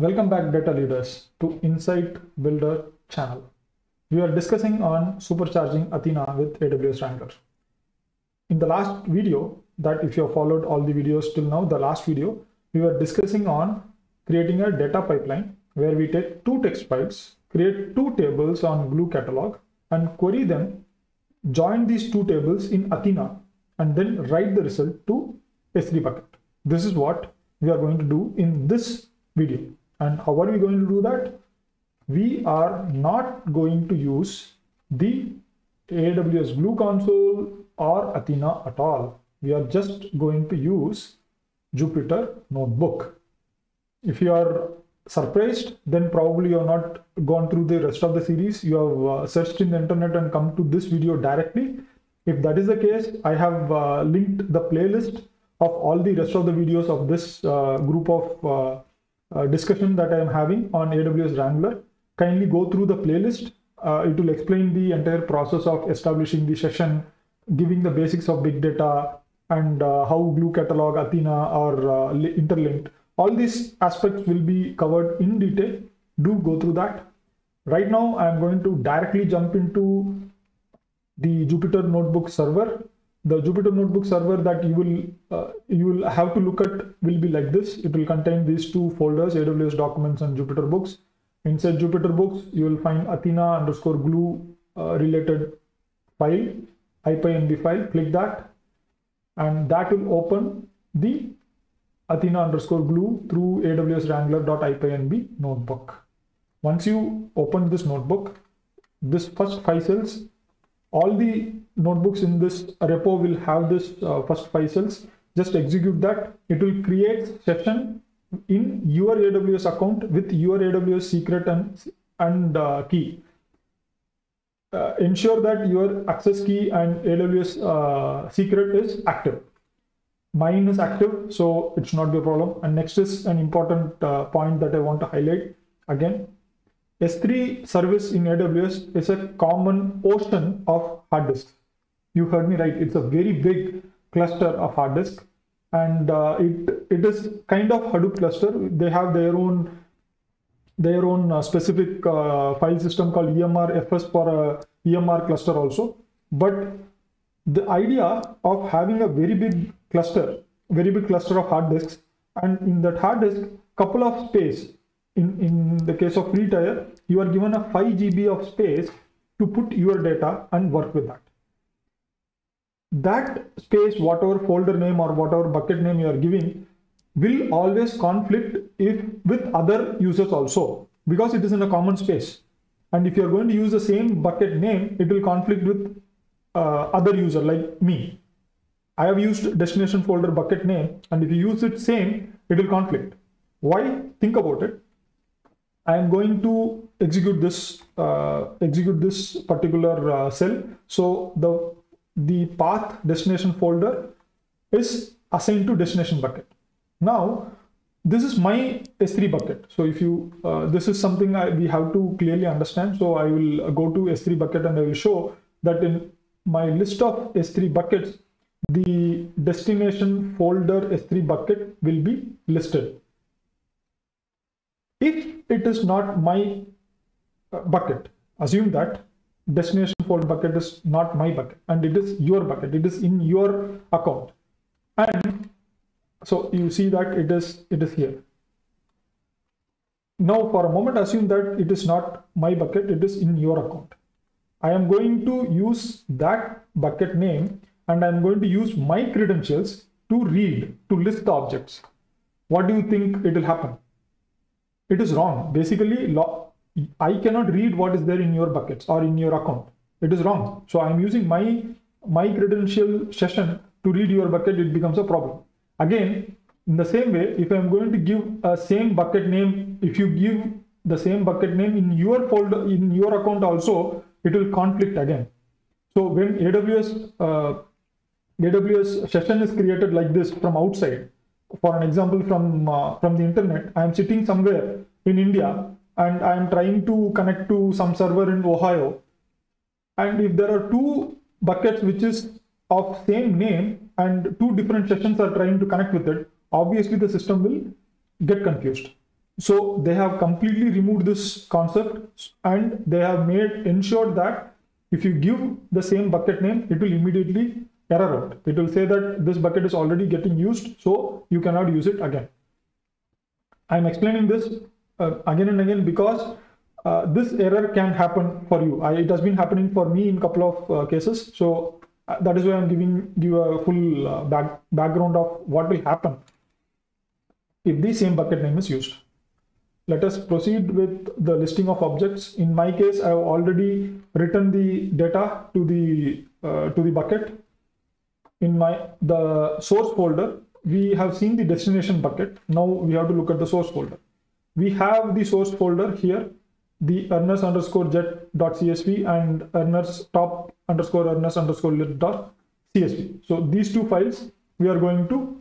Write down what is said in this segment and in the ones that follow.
Welcome back data leaders to Insight Builder channel. We are discussing on supercharging Athena with AWS Wrangler. In the last video that if you have followed all the videos till now, the last video, we were discussing on creating a data pipeline where we take two text files, create two tables on Glue catalog and query them, join these two tables in Athena and then write the result to S3 bucket. This is what we are going to do in this video. And how are we going to do that? We are not going to use the AWS Glue console or Athena at all. We are just going to use Jupyter Notebook. If you are surprised, then probably you have not gone through the rest of the series. You have uh, searched in the internet and come to this video directly. If that is the case, I have uh, linked the playlist of all the rest of the videos of this uh, group of uh, discussion that I am having on AWS Wrangler. Kindly go through the playlist. Uh, it will explain the entire process of establishing the session, giving the basics of big data, and uh, how Glue Catalog, Athena are uh, interlinked. All these aspects will be covered in detail. Do go through that. Right now, I am going to directly jump into the Jupyter Notebook server the Jupyter Notebook server that you will uh, you will have to look at will be like this. It will contain these two folders, AWS Documents and Jupyter Books. Inside Jupyter Books, you will find Athena underscore glue uh, related file, IPYNB file. Click that, and that will open the Athena underscore glue through AWS Wrangler.ipynb notebook. Once you open this notebook, this first five cells all the notebooks in this repo will have this uh, first five cells. Just execute that. It will create session in your AWS account with your AWS secret and, and uh, key. Uh, ensure that your access key and AWS uh, secret is active. Mine is active, so it should not be a problem. And next is an important uh, point that I want to highlight. Again, S3 service in AWS is a common ocean of hard disks. You heard me right. It's a very big cluster of hard disk, and uh, it it is kind of Hadoop cluster. They have their own their own uh, specific uh, file system called EMR FS for a EMR cluster also. But the idea of having a very big cluster, very big cluster of hard disks, and in that hard disk, couple of space in, in the case of free tier, you are given a 5 GB of space to put your data and work with that. That space, whatever folder name or whatever bucket name you are giving, will always conflict if with other users also because it is in a common space. And if you are going to use the same bucket name, it will conflict with uh, other user like me. I have used destination folder bucket name, and if you use it same, it will conflict. Why? Think about it I am going to execute this uh, execute this particular uh, cell. So the the path destination folder is assigned to destination bucket. Now this is my S3 bucket. So if you uh, this is something I, we have to clearly understand. So I will go to S3 bucket and I will show that in my list of S3 buckets, the destination folder S3 bucket will be listed if it is not my uh, bucket, assume that destination folder bucket is not my bucket and it is your bucket, it is in your account. And so you see that it is it is here. Now for a moment assume that it is not my bucket, it is in your account. I am going to use that bucket name and I'm going to use my credentials to read, to list the objects. What do you think it will happen? It is wrong. Basically, I cannot read what is there in your buckets or in your account. It is wrong. So I'm using my my credential session to read your bucket. It becomes a problem. Again, in the same way, if I'm going to give a same bucket name, if you give the same bucket name in your folder in your account also, it will conflict again. So when AWS uh, AWS session is created like this from outside, for an example from uh, from the internet i am sitting somewhere in india and i am trying to connect to some server in ohio. And if there are two buckets which is of same name and two different sessions are trying to connect with it obviously the system will get confused. So they have completely removed this concept and they have made ensured that if you give the same bucket name, it will immediately error. It will say that this bucket is already getting used, so you cannot use it again. I'm explaining this uh, again and again because uh, this error can happen for you. I, it has been happening for me in couple of uh, cases. So uh, that is why I'm giving you a full uh, back, background of what will happen if the same bucket name is used. Let us proceed with the listing of objects. In my case, I have already written the data to the uh, to the bucket. In my the source folder, we have seen the destination bucket. Now we have to look at the source folder. We have the source folder here the earners underscore jet dot csv and earners top underscore earners underscore lit dot csv. So these two files we are going to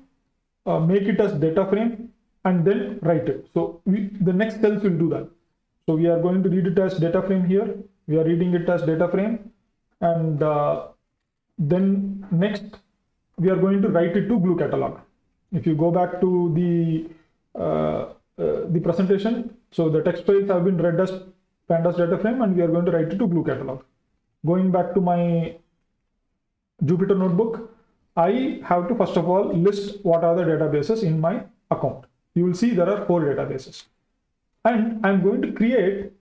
uh, make it as data frame and then write it. So we, the next cells will do that. So we are going to read it as data frame here. We are reading it as data frame and uh, then next we are going to write it to glue catalog. If you go back to the uh, uh, the presentation. So the text files have been read as pandas data frame and we are going to write it to glue catalog. Going back to my Jupyter notebook, I have to first of all list what are the databases in my account. You will see there are four databases. And I'm going to create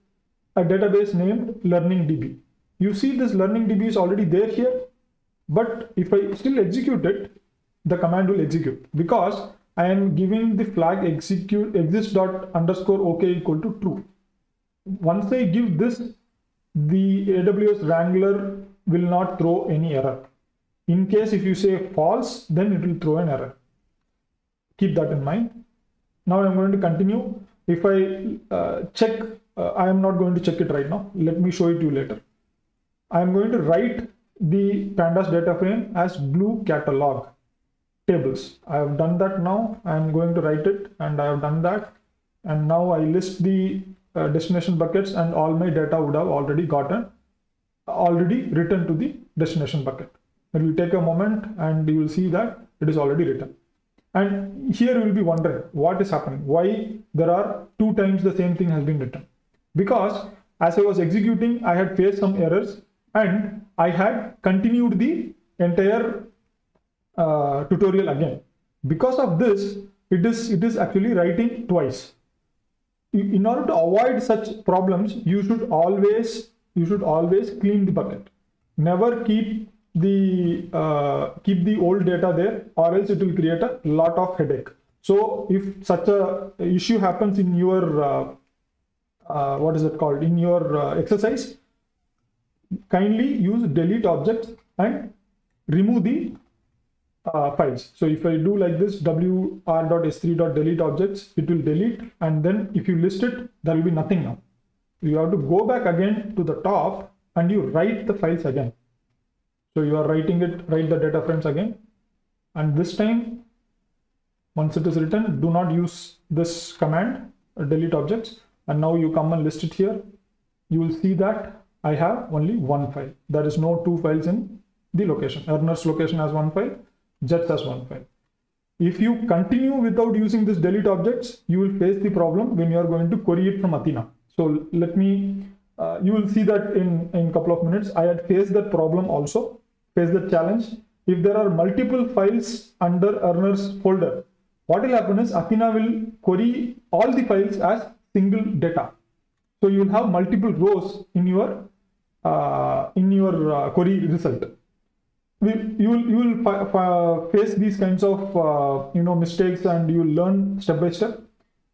a database named LearningDB. You see this LearningDB is already there here, but if I still execute it, the command will execute because I am giving the flag execute exist dot underscore OK equal to true. Once I give this, the AWS Wrangler will not throw any error. In case if you say false, then it will throw an error. Keep that in mind. Now I'm going to continue. If I uh, check, uh, I am not going to check it right now. Let me show it to you later. I'm going to write the pandas data frame as glue catalog tables. I have done that now. I'm going to write it and I have done that. And now I list the uh, destination buckets and all my data would have already gotten, already written to the destination bucket. It will take a moment and you will see that it is already written. And here you will be wondering what is happening, why there are two times the same thing has been written. Because as I was executing, I had faced some errors and I had continued the entire uh, tutorial again. Because of this, it is, it is actually writing twice. In order to avoid such problems, you should always you should always clean the bucket. Never keep the uh, keep the old data there, or else it will create a lot of headache. So if such a issue happens in your uh, uh, what is it called in your uh, exercise, kindly use delete objects and remove the uh, files. So if I do like this wr.s3.delete objects, it will delete and then if you list it, there will be nothing now. You have to go back again to the top and you write the files again. So you are writing it, write the data frames again. And this time, once it is written, do not use this command, delete objects. And now you come and list it here. You will see that I have only one file. There is no two files in the location. Earner's location has one file just has one file. If you continue without using this delete objects, you will face the problem when you are going to query it from Athena. So let me, uh, you will see that in in couple of minutes. I had faced that problem also, faced that challenge. If there are multiple files under earners folder, what will happen is Athena will query all the files as single data. So you will have multiple rows in your uh, in your uh, query result. You will you will face these kinds of uh, you know mistakes and you learn step by step.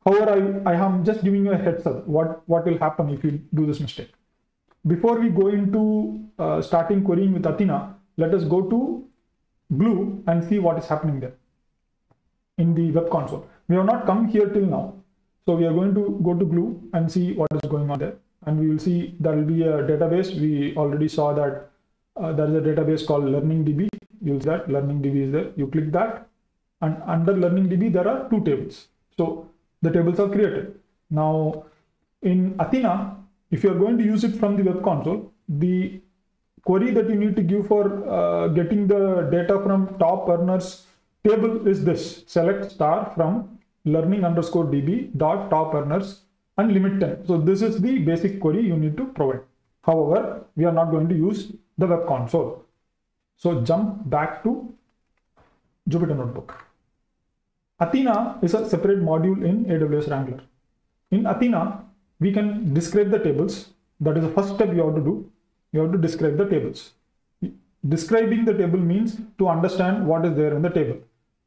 However i i am just giving you a heads up what what will happen if you do this mistake. Before we go into uh, starting querying with athena let us go to glue and see what is happening there in the web console. We have not come here till now so we are going to go to glue and see what is going on there and we will see there will be a database we already saw that uh, there is a database called LearningDB. Use that. LearningDB is there. You click that, and under LearningDB there are two tables. So the tables are created. Now in Athena, if you are going to use it from the web console, the query that you need to give for uh, getting the data from top earners table is this select star from learning underscore db dot top earners and limit 10. So this is the basic query you need to provide. However, we are not going to use the web console. So jump back to Jupyter Notebook. Athena is a separate module in AWS Wrangler. In Athena, we can describe the tables. That is the first step you have to do. You have to describe the tables. Describing the table means to understand what is there in the table.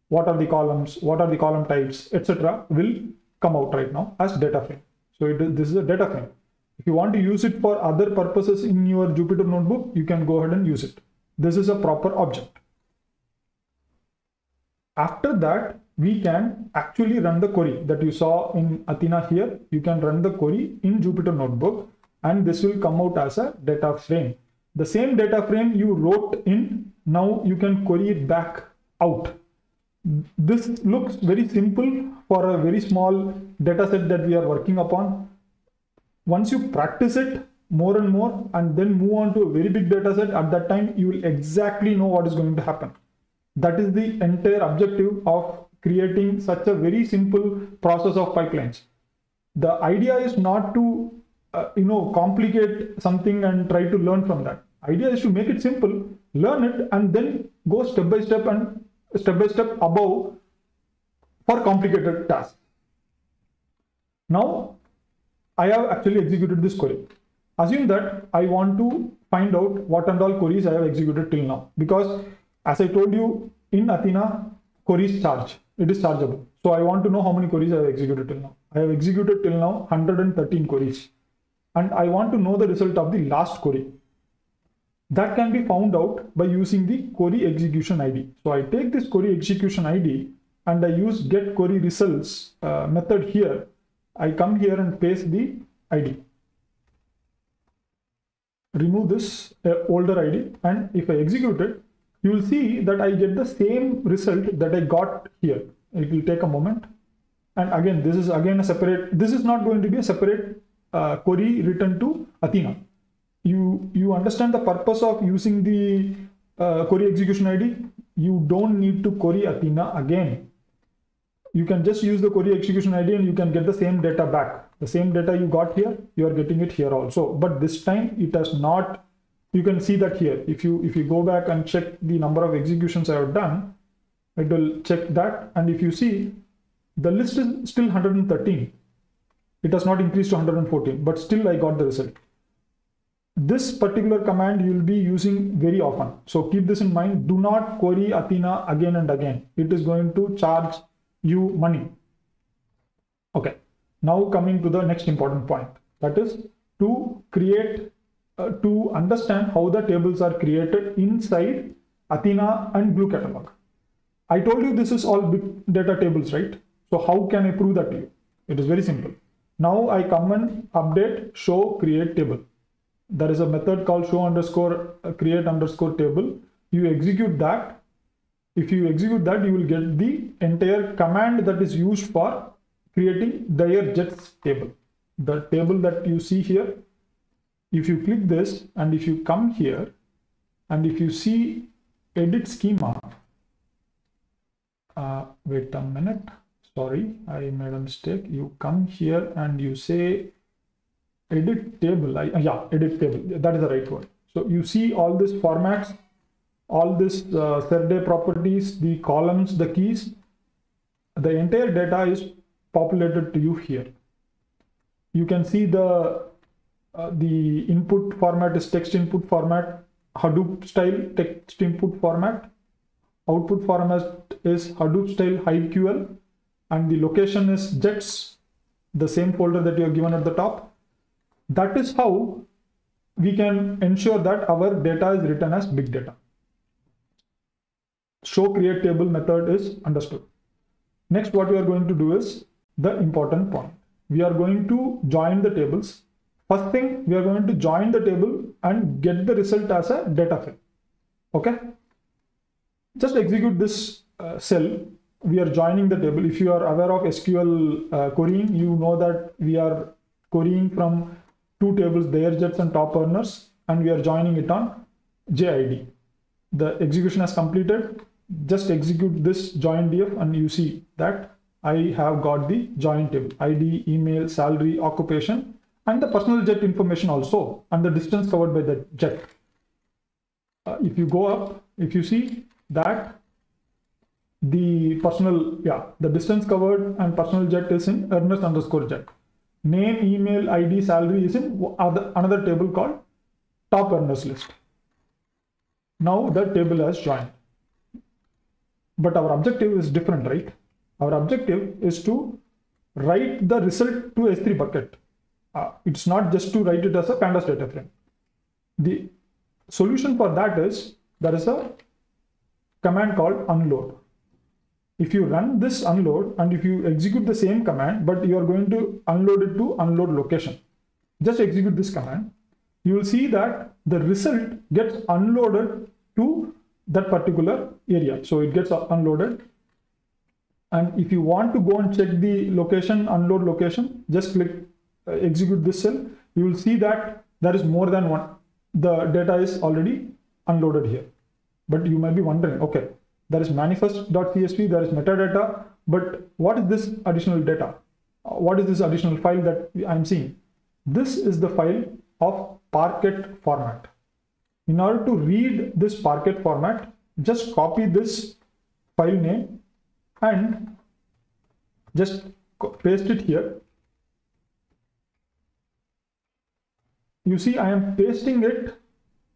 What are the columns, what are the column types, etc. will come out right now as data frame. So it, this is a data frame. If you want to use it for other purposes in your Jupyter notebook, you can go ahead and use it. This is a proper object. After that, we can actually run the query that you saw in Athena here. You can run the query in Jupyter Notebook and this will come out as a data frame. The same data frame you wrote in, now you can query it back out. This looks very simple for a very small data set that we are working upon. Once you practice it more and more and then move on to a very big data set, at that time you will exactly know what is going to happen. That is the entire objective of creating such a very simple process of pipelines. The idea is not to uh, you know complicate something and try to learn from that. Idea is to make it simple, learn it, and then go step by step and step by step above for complicated tasks. Now, I have actually executed this query. Assume that I want to find out what and all queries I have executed till now because as I told you in Athena, queries charge it is chargeable. So I want to know how many queries I have executed till now. I have executed till now 113 queries. And I want to know the result of the last query. That can be found out by using the query execution ID. So I take this query execution ID and I use get query results uh, method here. I come here and paste the ID. Remove this uh, older ID and if I execute it, you will see that I get the same result that I got here. It will take a moment. And again, this is again a separate, this is not going to be a separate uh, query written to Athena. You, you understand the purpose of using the uh, query execution ID. You don't need to query Athena again. You can just use the query execution ID and you can get the same data back. The same data you got here, you are getting it here also. But this time it has not you can see that here if you if you go back and check the number of executions i have done it will check that and if you see the list is still 113 it has not increased to 114 but still i got the result this particular command you will be using very often so keep this in mind do not query athena again and again it is going to charge you money okay now coming to the next important point that is to create uh, to understand how the tables are created inside Athena and Glue Catalog. I told you this is all big data tables, right? So how can I prove that to you? It is very simple. Now I come and update show create table. There is a method called show underscore uh, create underscore table. You execute that. If you execute that, you will get the entire command that is used for creating their jets table. The table that you see here if you click this and if you come here and if you see edit schema uh, wait a minute sorry I made a mistake you come here and you say edit table I, yeah edit table that is the right word. So you see all these formats all this uh, properties the columns the keys. The entire data is populated to you here. You can see the uh, the input format is text input format, Hadoop style text input format. Output format is Hadoop style HiveQL and the location is jets, the same folder that you have given at the top. That is how we can ensure that our data is written as big data. Show create table method is understood. Next, what we are going to do is the important point. We are going to join the tables First thing, we are going to join the table and get the result as a data frame. Okay. Just execute this uh, cell. We are joining the table. If you are aware of SQL uh, querying, you know that we are querying from two tables, their jets and top earners, and we are joining it on JID. The execution has completed. Just execute this join df and you see that I have got the join table, ID, email, salary, occupation, and the personal jet information also, and the distance covered by the jet. Uh, if you go up, if you see that the personal, yeah, the distance covered and personal jet is in earners underscore jet. Name, email, ID, salary is in other, another table called top earners list. Now the table has joined. But our objective is different, right? Our objective is to write the result to S3 bucket. Uh, it's not just to write it as a pandas data frame. The solution for that is there is a command called unload if you run this unload and if you execute the same command, but you are going to unload it to unload location, just execute this command, you will see that the result gets unloaded to that particular area. So it gets unloaded. And if you want to go and check the location, unload location, just click uh, execute this cell. You will see that there is more than one. The data is already unloaded here. But you might be wondering, okay, there is manifest.csv, there is metadata, but what is this additional data? Uh, what is this additional file that I'm seeing? This is the file of Parquet format. In order to read this Parquet format, just copy this file name and just paste it here. You see, I am pasting it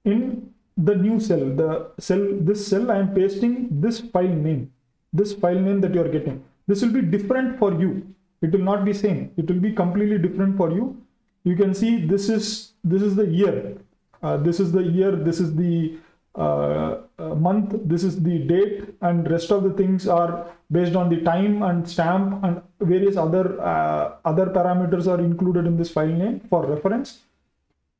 in the new cell, the cell, this cell, I am pasting this file name, this file name that you are getting. This will be different for you. It will not be same. It will be completely different for you. You can see this is this is the year. Uh, this is the year. This is the uh, uh, month. This is the date, and rest of the things are based on the time and stamp and various other uh, other parameters are included in this file name for reference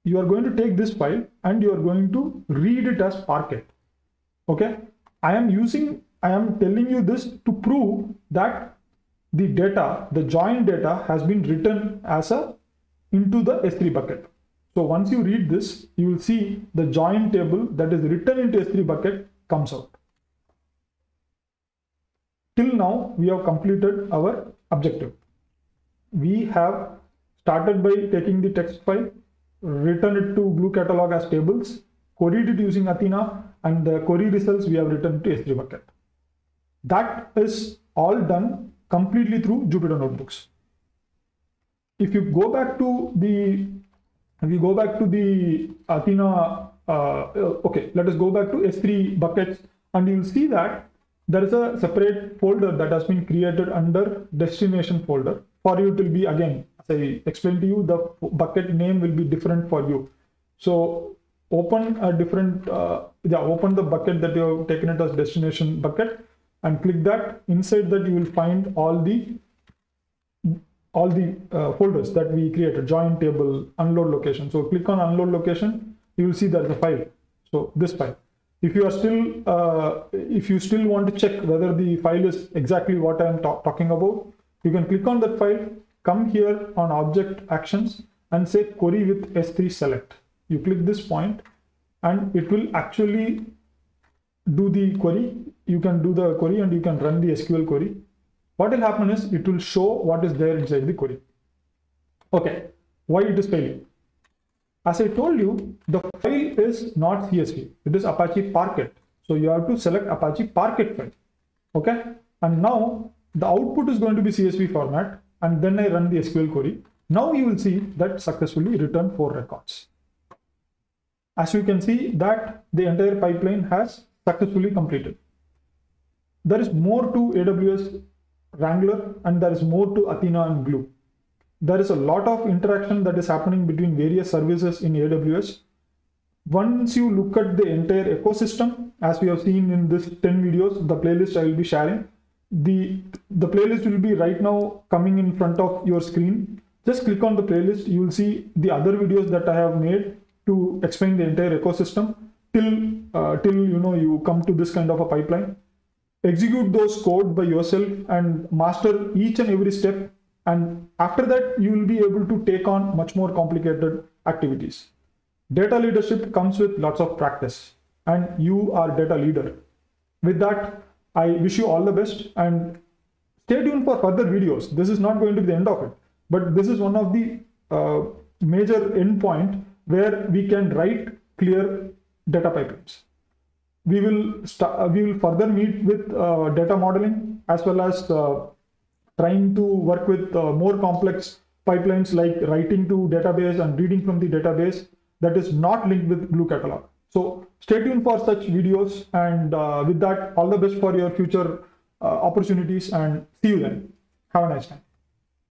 you are going to take this file and you are going to read it as Parquet. Okay, I am using, I am telling you this to prove that the data, the join data has been written as a into the S3 bucket. So once you read this, you will see the join table that is written into S3 bucket comes out. Till now, we have completed our objective. We have started by taking the text file, written it to Glue catalog as tables, queried it using Athena, and the query results we have written to S3 bucket. That is all done completely through Jupyter Notebooks. If you go back to the, you go back to the Athena, uh, okay, let us go back to S3 buckets, and you will see that there is a separate folder that has been created under destination folder. For you, it will be again as I explained to you, the bucket name will be different for you. So open a different, uh, yeah, open the bucket that you have taken it as destination bucket and click that. Inside that you will find all the all the uh, folders that we created, join table, unload location. So click on unload location, you will see there's a file. So this file. If you are still, uh, if you still want to check whether the file is exactly what I am talking about, you can click on that file come here on object actions and say query with S3 select. You click this point and it will actually do the query. You can do the query and you can run the SQL query. What will happen is it will show what is there inside the query. Okay, why it is failing? As I told you, the file is not CSV. It is Apache Parquet. So you have to select Apache Parquet file. Okay, and now the output is going to be CSV format and then I run the SQL query. Now you will see that successfully returned four records. As you can see that the entire pipeline has successfully completed. There is more to AWS Wrangler and there is more to Athena and Glue. There is a lot of interaction that is happening between various services in AWS. Once you look at the entire ecosystem, as we have seen in this 10 videos, the playlist I will be sharing, the the playlist will be right now coming in front of your screen. Just click on the playlist. You will see the other videos that i have made to explain the entire ecosystem till uh, till you know you come to this kind of a pipeline. Execute those code by yourself and master each and every step. And after that you will be able to take on much more complicated activities. Data leadership comes with lots of practice and you are data leader. With that I wish you all the best and stay tuned for further videos. This is not going to be the end of it, but this is one of the uh, major endpoint where we can write clear data pipelines. We will start, uh, we will further meet with uh, data modeling as well as uh, trying to work with uh, more complex pipelines like writing to database and reading from the database that is not linked with Glue Catalog. So stay tuned for such videos and uh, with that, all the best for your future uh, opportunities and see you then. Have a nice time.